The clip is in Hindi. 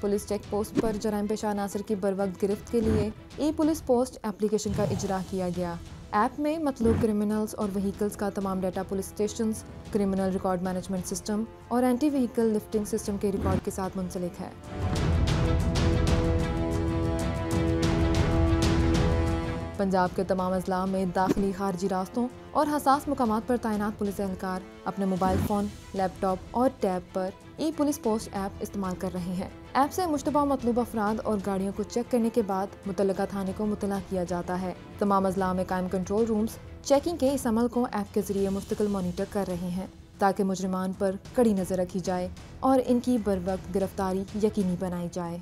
पुलिस चेक पोस्ट पर जराइम पेशा नासिर की बर वक्त गिरफ्त के लिए ई पुलिस पोस्ट एप्लीकेशन का इजरा किया गया। ऐप में मतलूब क्रिमिनल्स और वहीकल्स का तमाम data police station criminal record management system और एंटी व्हीकल लिफ्टिंग सिस्टम के रिकॉर्ड के साथ मुंसलिक है। पंजाब के तमाम अजला में दाखिली खारजी रास्तों और हसास मकाम पर तैनात पुलिस एहलकार अपने मोबाइल फ़ोन, लैपटॉप और टैब पर ई पुलिस पोस्ट ऐप इस्तेमाल कर रहे हैं। ऐप से मुशतबा मतलूब अफराद और गाड़ियों को चेक करने के बाद मुतल थाने को मुतला किया जाता है। तमाम अजला में कायम कंट्रोल रूम्स चेकिंग के इस अमल को ऐप के ज़रिए मुस्तकिल मोनीटर कर रहे हैं, ताकि मुजरमान पर कड़ी नज़र रखी जाए और इनकी बर वक्त गिरफ्तारी यकीनी बनाई जाए।